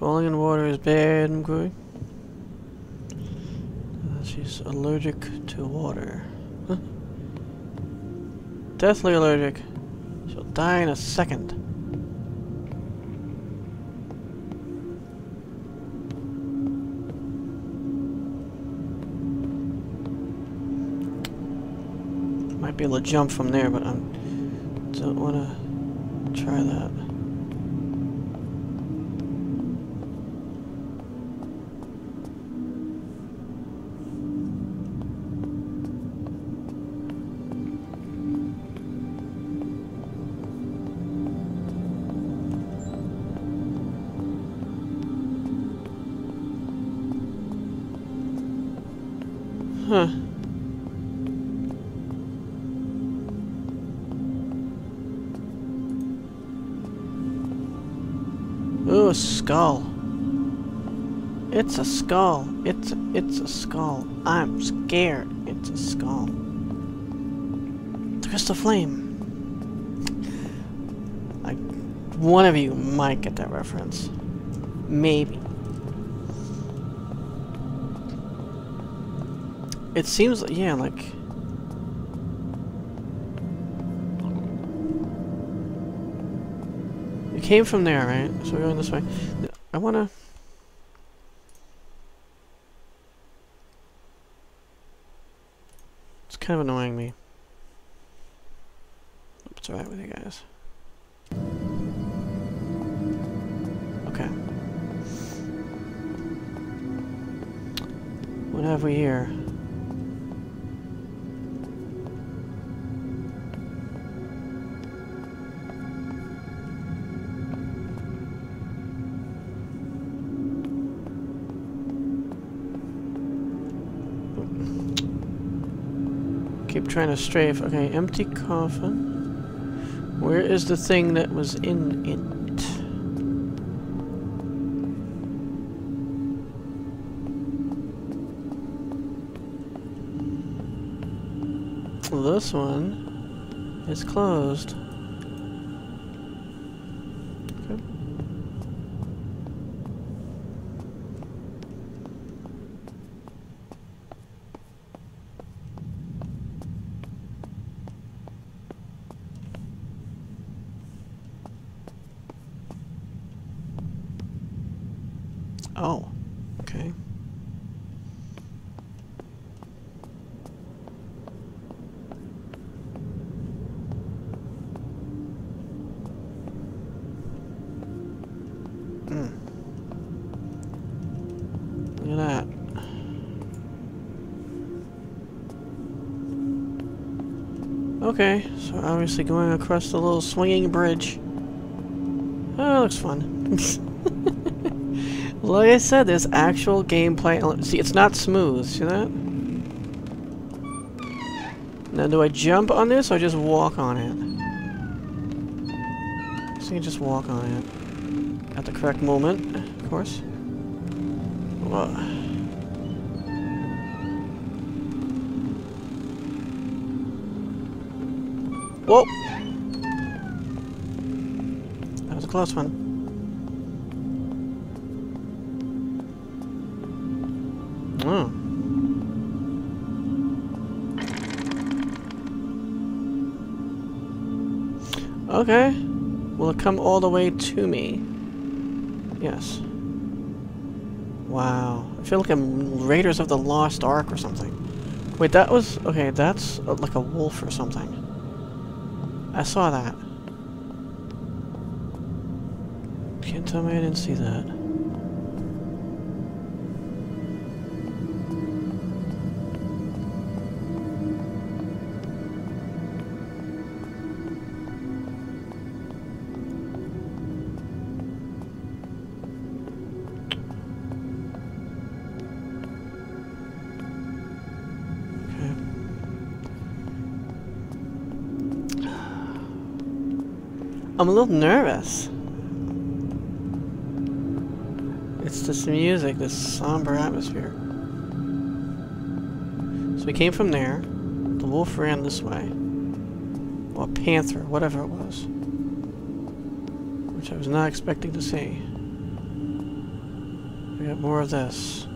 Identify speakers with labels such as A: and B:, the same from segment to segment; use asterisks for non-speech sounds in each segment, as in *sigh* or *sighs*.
A: Falling in water is bad, McCoy. Uh, she's allergic to water. Deathly allergic. She'll die in a second. Might be able to jump from there, but I don't want to try that. Huh. Ooh, skull. It's a skull. It's a, it's a skull. I'm scared. It's a skull. Crystal flame. Like, one of you might get that reference. Maybe. It seems like, yeah, like... We came from there, right? So we're going this way. I wanna... It's kind of annoying me. It's alright with you guys. Okay. What have we here? Trying to strafe. Okay, empty coffin. Where is the thing that was in it? This one is closed. Okay. Oh, okay. Hmm. Look at that. Okay, so obviously going across the little swinging bridge. Oh, looks fun. *laughs* Like I said, there's actual gameplay. See, it's not smooth. See that? Now, do I jump on this or just walk on it? So you just walk on it. At the correct moment, of course. Whoa. Whoa! That was a close one. Oh. Okay. Will it come all the way to me? Yes. Wow. I feel like I'm Raiders of the Lost Ark or something. Wait, that was... Okay, that's like a wolf or something. I saw that. Can't tell me I didn't see that. I'm a little nervous. It's this music, this somber atmosphere. So we came from there. The wolf ran this way. Or panther, whatever it was. Which I was not expecting to see. we got more of this.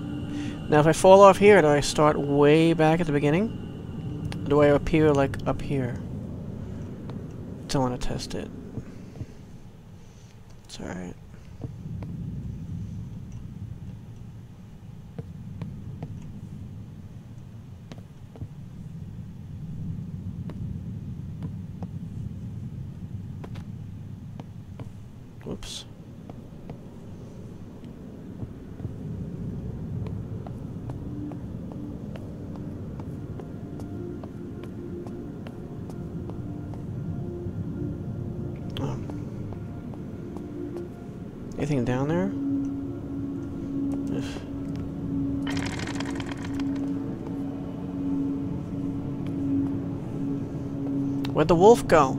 A: Now if I fall off here, do I start way back at the beginning? Or do I appear like up here? Don't want to test it. It's alright. Whoops. Oh. Anything down there? Ugh. Where'd the wolf go?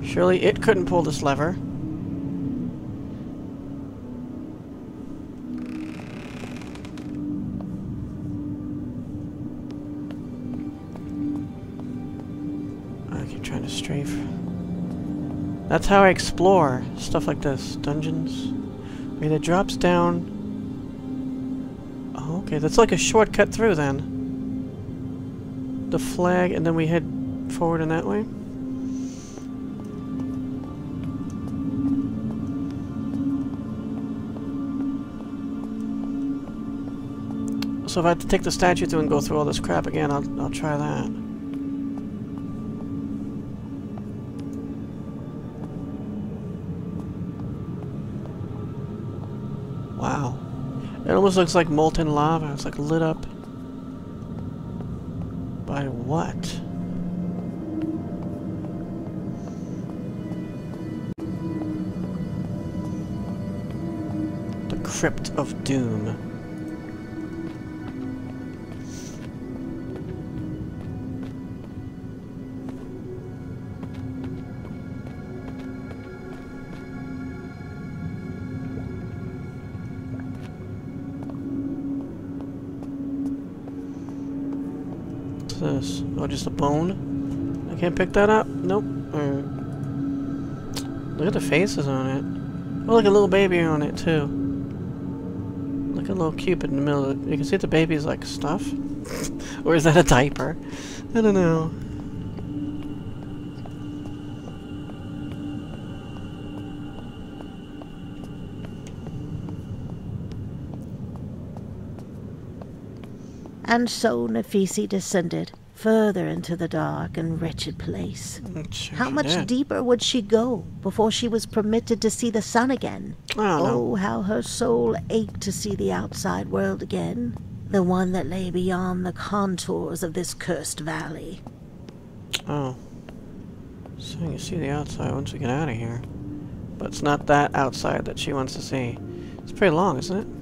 A: Surely it couldn't pull this lever. I keep trying to strafe. That's how I explore stuff like this. Dungeons. I it drops down. Oh, okay. That's like a shortcut through then. The flag, and then we head forward in that way. So if I have to take the statue through and go through all this crap again, I'll, I'll try that. Wow. It almost looks like molten lava. It's like lit up. By what? Crypt of Doom. What's this? Oh, just a bone? I can't pick that up? Nope. Alright. Look at the faces on it. Oh, look, a little baby on it, too. Little cupid in the middle. of it. You can see the baby's like stuff. *laughs* or is that a diaper? I don't know.
B: And so Nephise descended further into the dark and wretched place.
A: Sure
B: How much
A: did.
B: deeper would she go before she was permitted to see the sun again? Oh, how her soul ached to see the outside world again. The one that lay beyond the contours of this cursed valley.
A: Oh. So you see the outside once we get out of here. But it's not that outside that she wants to see. It's pretty long, isn't it?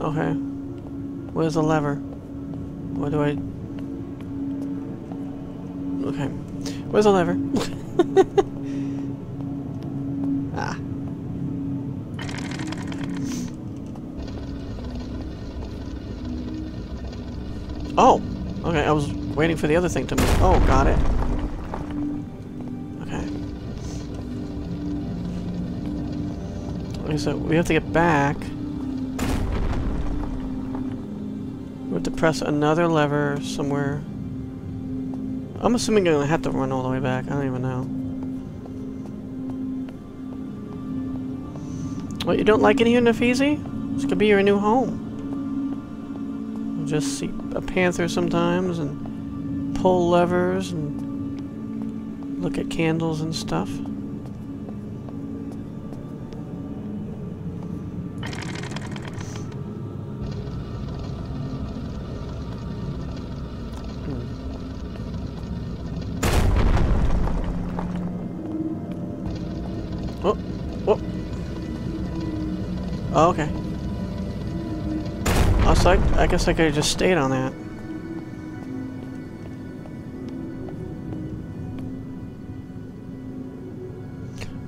A: Okay. Where's the lever? What do I... Okay. Where's the lever? *laughs* ah. Oh! Okay, I was waiting for the other thing to move. Oh, got it. Okay. Okay, so we have to get back. Have to press another lever somewhere. I'm assuming I'm gonna have to run all the way back. I don't even know. What, you don't like it here, Nephise? This could be your new home. You'll just see a panther sometimes and pull levers and look at candles and stuff. Guess I could have just stayed on that.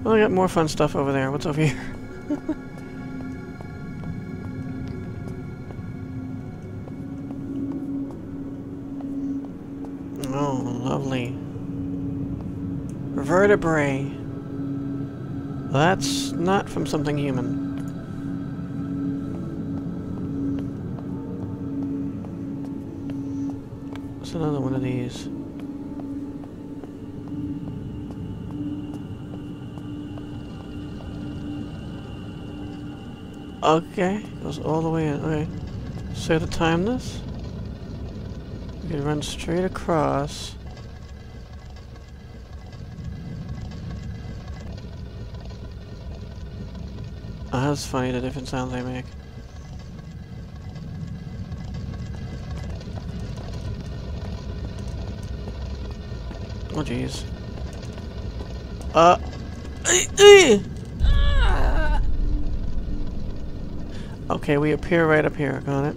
A: Well, I got more fun stuff over there. What's over here? *laughs* oh, lovely. vertebrae. That's not from something human. Another one of these? Okay, goes all the way in. Okay. So to time this, you can run straight across. Oh, that's funny, the different sounds they make. Jeez. Uh. *clears throat* Okay, we appear right up here. Got it.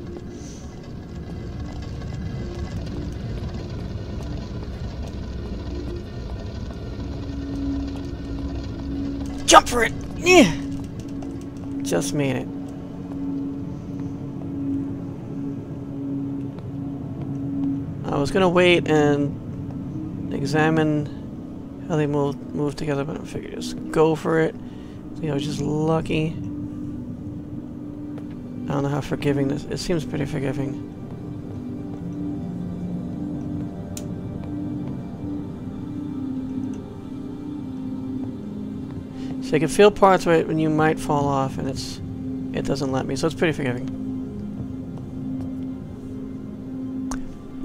A: Jump for it! Yeah! Just made it. I was gonna wait and examine how they move move together, but I figured just go for it. See, I was just lucky. I don't know how forgiving this. It seems pretty forgiving. So I can feel parts where when you might fall off, and it's it doesn't let me. So it's pretty forgiving.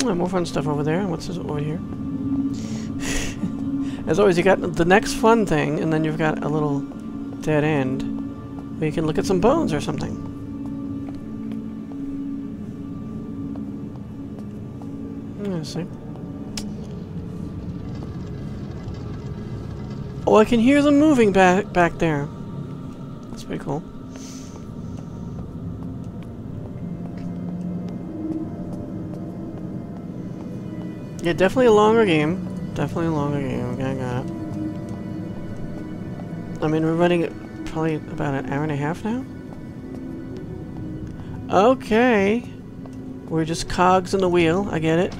A: Oh, more fun stuff over there. What's this over here? As always, you got the next fun thing, and then you've got a little dead end where you can look at some bones or something. Let's see. Oh, I can hear them moving back back there. That's pretty cool. Yeah, definitely a longer game. Definitely a longer game. Okay, I got it. I mean, we're running probably about an hour and a half now. Okay. We're just cogs in the wheel. I get it.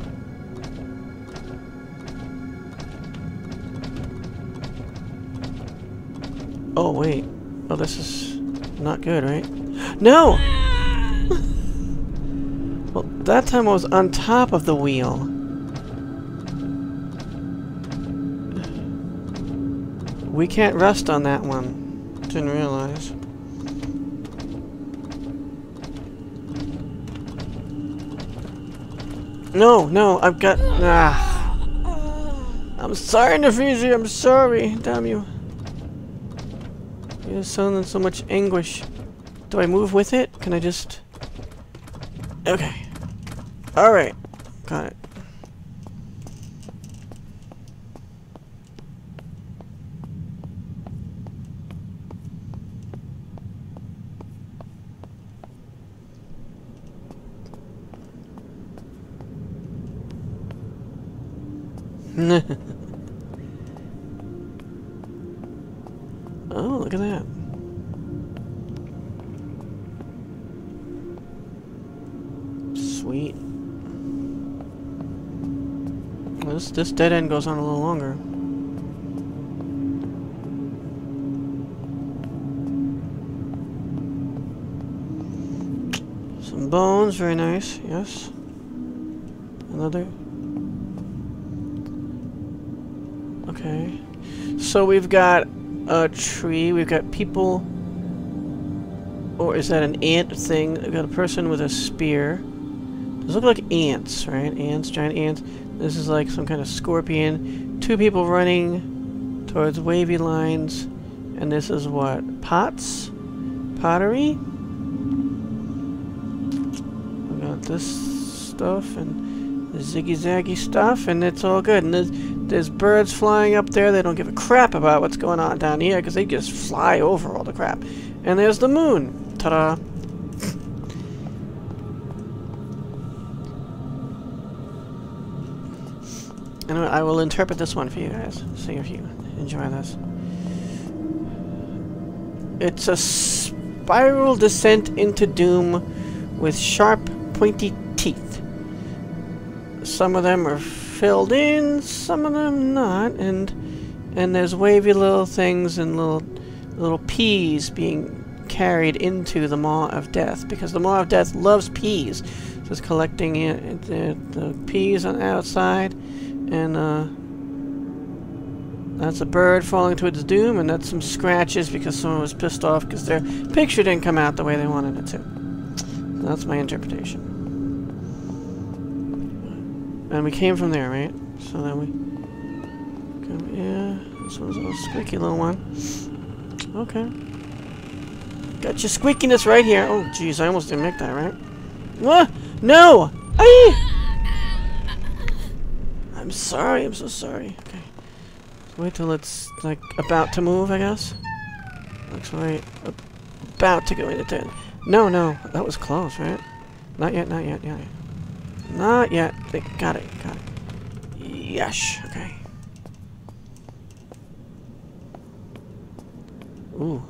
A: Oh, wait. Oh, this is not good, right? No! *laughs* well, that time I was on top of the wheel. We can't rest on that one. Didn't realize. No, no, I've got... Ah. I'm sorry, Nephise, I'm sorry. Damn you. You're sounding so much anguish. Do I move with it? Can I just... Okay. Alright. Got it. oh, look at that. Sweet. This dead end goes on a little longer. Some bones, very nice, yes. Another Okay. So we've got a tree, we've got people... Or is that an ant thing? We've got a person with a spear. Those look like ants, right? Ants, giant ants. This is like some kind of scorpion. Two people running towards wavy lines. And this is what? Pots? Pottery? We got this stuff and the ziggy-zaggy stuff, and it's all good. And there's, there's birds flying up there. They don't give a crap about what's going on down here because they just fly over all the crap. And there's the moon. Ta-da. Anyway, I will interpret this one for you guys. See if you enjoy this. It's a spiral descent into doom with sharp, pointy teeth. Some of them are filled in, some of them not, and And there's wavy little things and little little peas being carried into the Maw of Death because the Maw of Death loves peas. So it's collecting it, the, the peas on the outside, and uh, that's a bird falling to its doom, and that's some scratches because someone was pissed off because their picture didn't come out the way they wanted it to. So that's my interpretation. And we came from there, right? So then we... Come, yeah, this one's a little squeaky little one. Okay. Got your squeakiness right here. Oh, jeez, I almost didn't make that, right? What? No! Aye! I'm sorry, I'm so sorry. Okay. Let's wait till it's, like, about to move, I guess? Looks like about to go into turn. No, no, that was close, right? Not yet, not yet, not yet. Not yet. They got it, got it. Yes, okay. Ooh.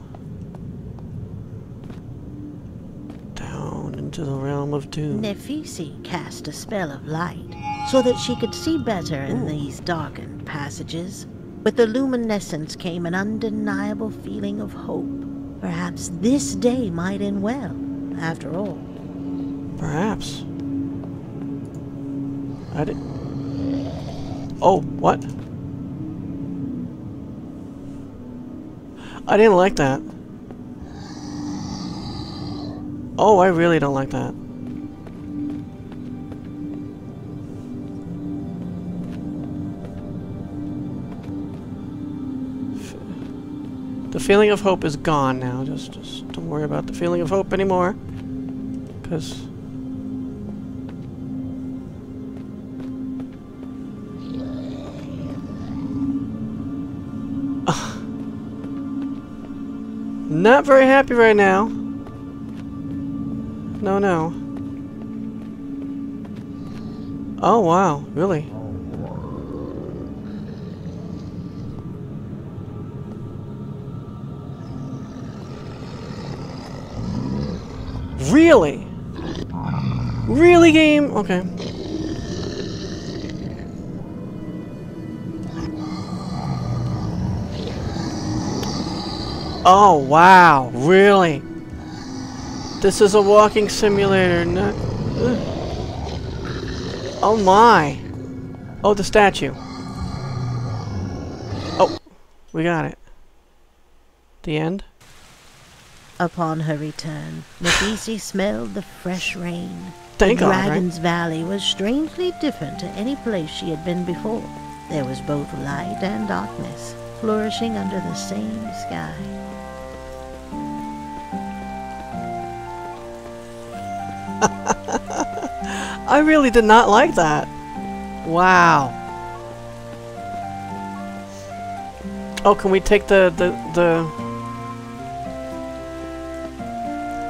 A: Down into the realm of doom.
B: Nephise cast a spell of light so that she could see better in these darkened passages. With the luminescence came an undeniable feeling of hope. Perhaps this day might end well, after all.
A: Perhaps. I did. Oh, what? I didn't like that. Oh, I really don't like that. The feeling of hope is gone now. Just, just don't worry about the feeling of hope anymore. Because *sighs* Not very happy right now. No, no. Oh, wow. Really? Really? Really, game? Okay. Oh, wow. Really? This is a walking simulator, not... Oh my. Oh, the statue. Oh, we got it. The end?
B: Upon her return, Nephise smelled the fresh rain.
A: Thank
B: the
A: God, right?
B: Dragon's Valley was strangely different to any place she had been before. There was both light and darkness, flourishing under the same sky. *laughs*
A: I really did not like that. Wow. Oh, can we take the, the, the...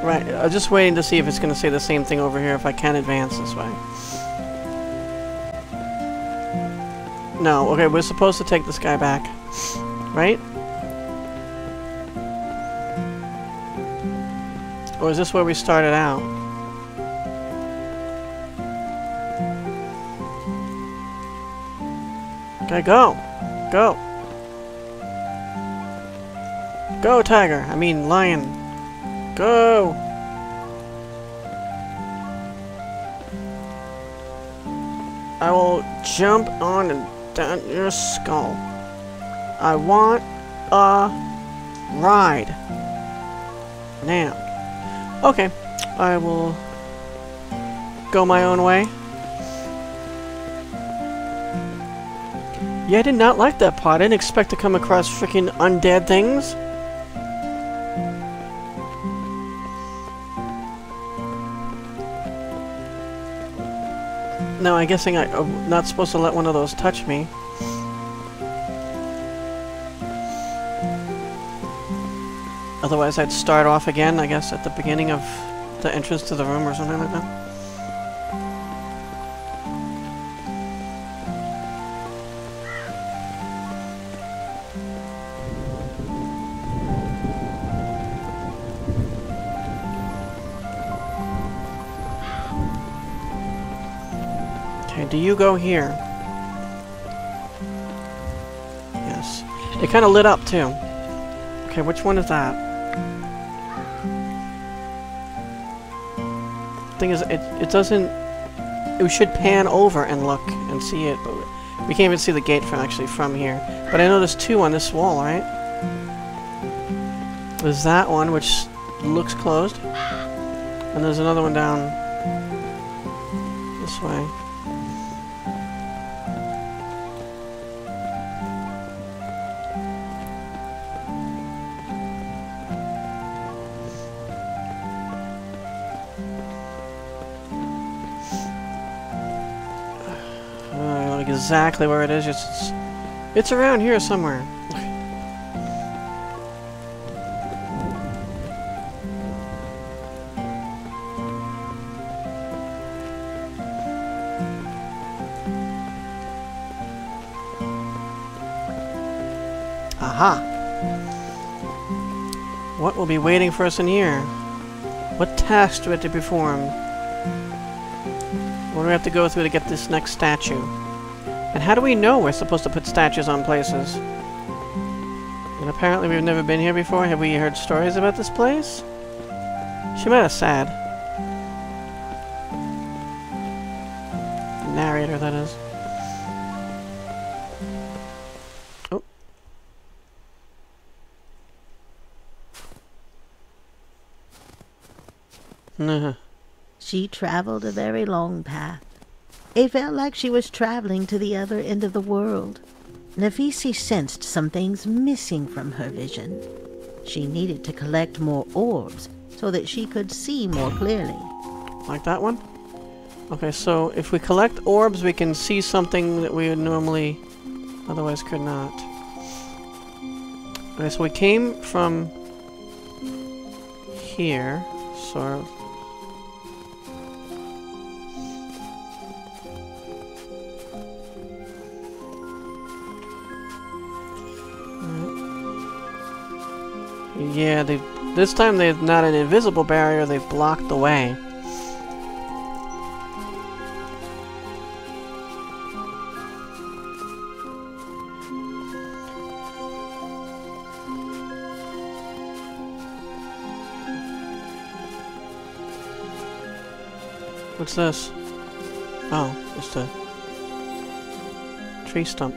A: Right, I'm just waiting to see if it's going to say the same thing over here, if I can advance this way. No, okay, we're supposed to take this guy back. Right? Or is this where we started out? Okay, go! Go! Go, tiger! I mean, lion! Go! I will jump on and down your skull. I want a ride. Now. Okay, I will go my own way. Yeah, I did not like that part. I didn't expect to come across freaking undead things. No, I'm guessing I, I'm not supposed to let one of those touch me. Otherwise, I'd start off again, I guess, at the beginning of the entrance to the room or something like that. You go here? Yes. It kind of lit up too. Okay, which one is that? The thing is, it it doesn't. We should pan over and look and see it, but we can't even see the gate from actually from here. But I know there's two on this wall, right? There's that one, which looks closed, and there's another one down this way. Exactly where it is. It's, it's around here somewhere. Aha! What will be waiting for us in here? What tasks do we have to perform? What do we have to go through to get this next statue? And how do we know we're supposed to put statues on places? And apparently we've never been here before. Have we heard stories about this place? She might have said. Narrator, that is. Oh. Nah.
B: She traveled a very long path. It felt like she was traveling to the other end of the world. Nephise sensed some things missing from her vision. She needed to collect more orbs so that she could see more clearly.
A: Like that one? Okay, so if we collect orbs, we can see something that we would normally otherwise could not. Okay, so we came from here, sort of. Yeah, they this time they're not an invisible barrier, they've blocked the way. What's this? Oh, it's a tree stump.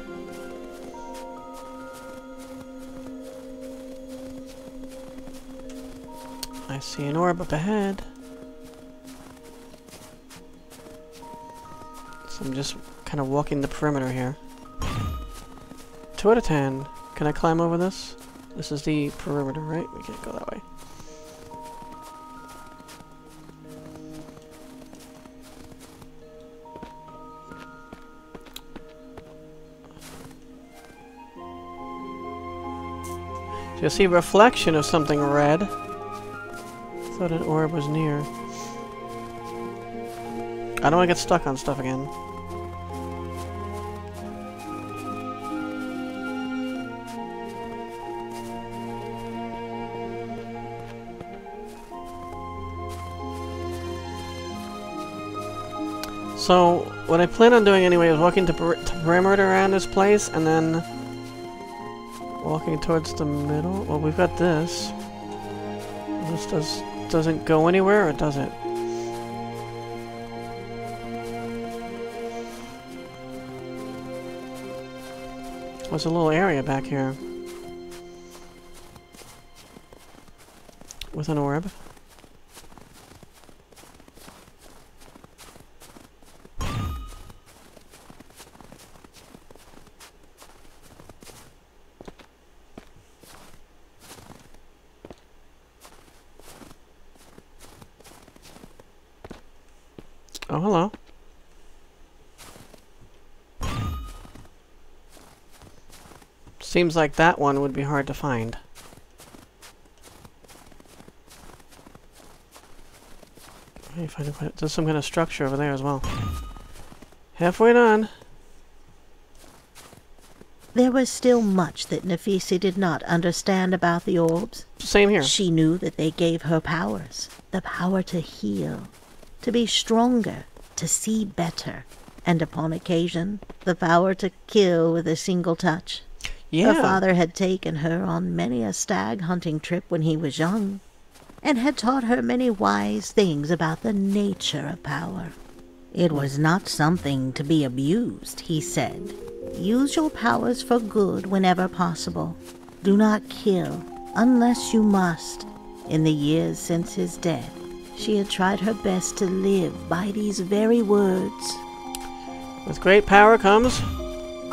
A: See an orb up ahead. So I'm just kind of walking the perimeter here. Two out of ten. Can I climb over this? This is the perimeter, right? We can't go that way. You'll see reflection of something red. Thought an orb was near. I don't want to get stuck on stuff again. So, what I plan on doing anyway is walking to, per to perimeter around this place, and then walking towards the middle. Well, we've got this. This does doesn't go anywhere, or does it? There's a little area back here. With an orb. Oh, hello. Seems like that one would be hard to find. Hey, find a, there's some kind of structure over there as well. Halfway done.
B: There was still much that Nephise did not understand about the orbs.
A: Same here.
B: She knew that they gave her powers the power to heal, to be stronger, to see better, and upon occasion, the power to kill with a single touch.
A: Yeah.
B: Her father had taken her on many a stag hunting trip when he was young, and had taught her many wise things about the nature of power. It was not something to be abused, he said. Use your powers for good whenever possible. Do not kill unless you must. In the years since his death, she had tried her best to live by these very words.
A: With great power comes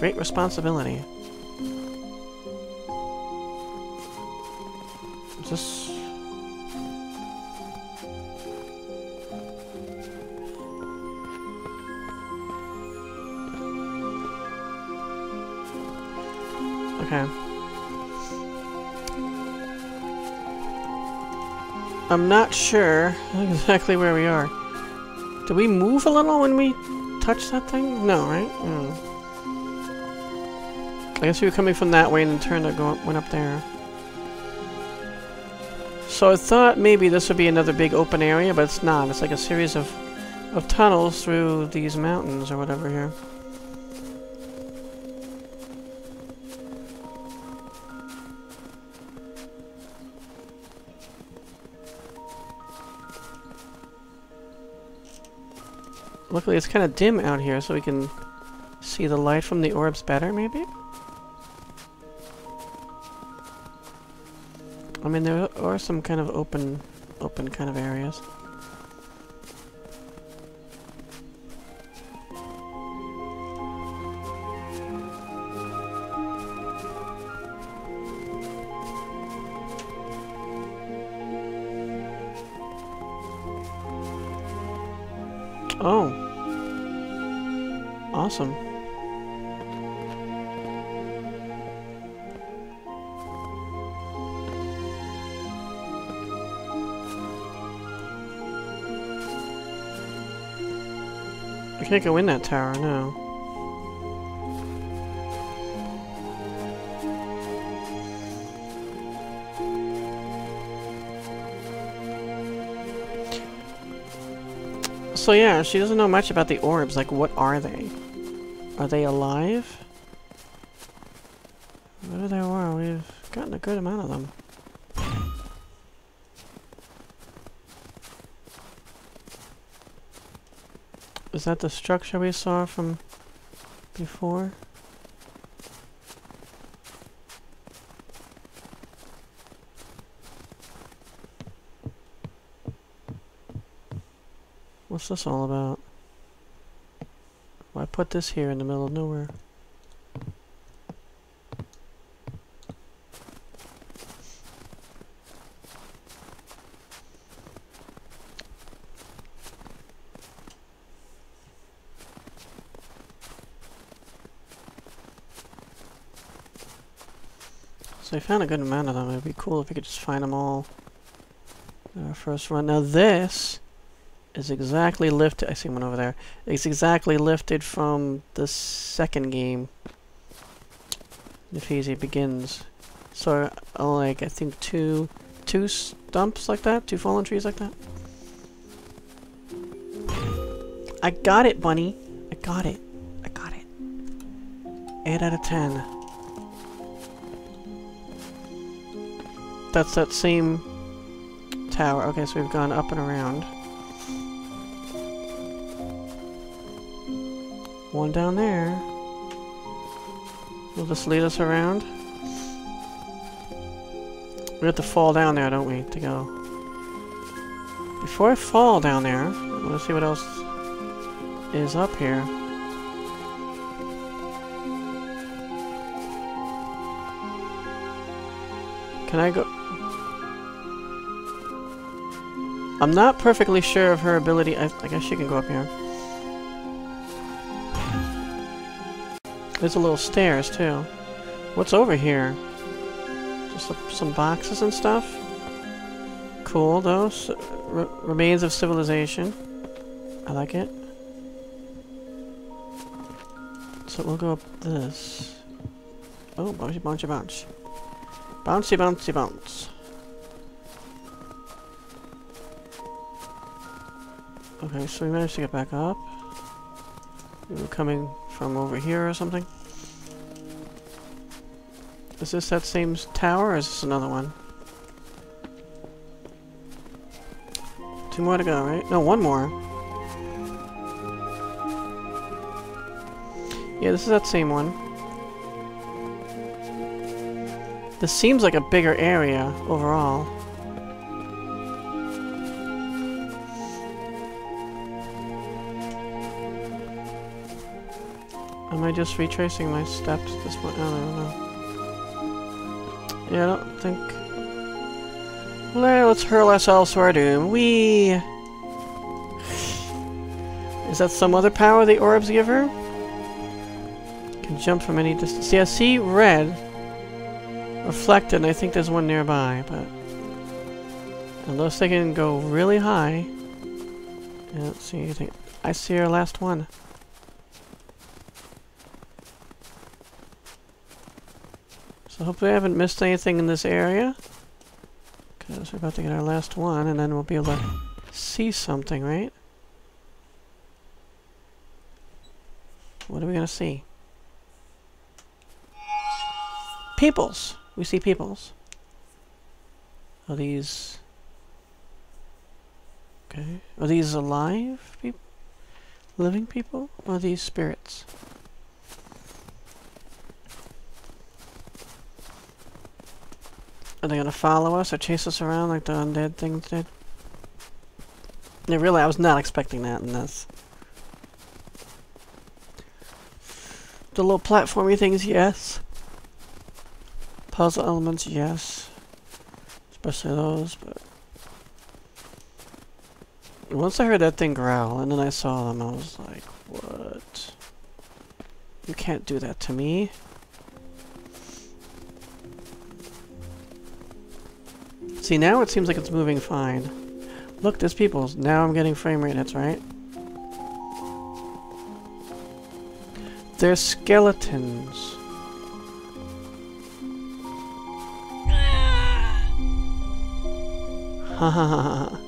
A: great responsibility. Is this... Okay. I'm not sure exactly where we are. Did we move a little when we touched that thing? No, right? Mm. I guess we were coming from that way and then turned up, went up there. So I thought maybe this would be another big open area, but it's not. It's like a series of, of tunnels through these mountains or whatever here. Luckily it's kind of dim out here so we can see the light from the orbs better, maybe? I mean, there are some kind of open, open kind of areas. Can't go in that tower, no. So yeah, she doesn't know much about the orbs. Like, what are they? Are they alive? Whatever they are, we've gotten a good amount of them. Is that the structure we saw from before? What's this all about? Why put this here in the middle of nowhere? So I found a good amount of them. It'd be cool if we could just find them all in our first run. Now this is exactly lifted. I see one over there. It's exactly lifted from the second game. Nephise begins. So, uh, like, I think two, two stumps like that? Two fallen trees like that? I got it, bunny. I got it. I got it. 8 out of 10. That's that same tower. Okay, so we've gone up and around. One down there. Will this lead us around? We have to fall down there, don't we, to go? Before I fall down there, I want to see what else is up here. Can I go... I'm not perfectly sure of her ability. I, I guess she can go up here. There's a little stairs, too. What's over here? Just a, some boxes and stuff? Cool, though. Remains of civilization. I like it. So we'll go up this. Oh, bouncy, bouncy, bounce. Bouncy, bouncy, bounce. Okay, so we managed to get back up. We were coming from over here or something. Is this that same tower or is this another one? Two more to go, right? No, one more. Yeah, this is that same one. This seems like a bigger area overall. Am I just retracing my steps at this point? I don't know. Yeah, I don't think... Well, let's hurl ourselves to our doom. We. Is that some other power the orbs give her? Can jump from any distance. Yeah, see red reflected, and I think there's one nearby, but... Unless they can go really high... I don't see anything. I see our last one. So hopefully I haven't missed anything in this area. Because we're about to get our last one, and then we'll be able to see something, right? What are we going to see? Peoples! We see peoples. Are these... Okay. Are these alive people? Living people? Or are these spirits? Are they gonna follow us or chase us around like the undead things did? Yeah, really, I was not expecting that in this. The little platformy things, yes. Puzzle elements, yes. Especially those, but... Once I heard that thing growl, and then I saw them, I was like, what? You can't do that to me. See, now it seems like it's moving fine. Look, there's people. Now I'm getting frame rate hits, right? They're skeletons. Ha ha ha ha.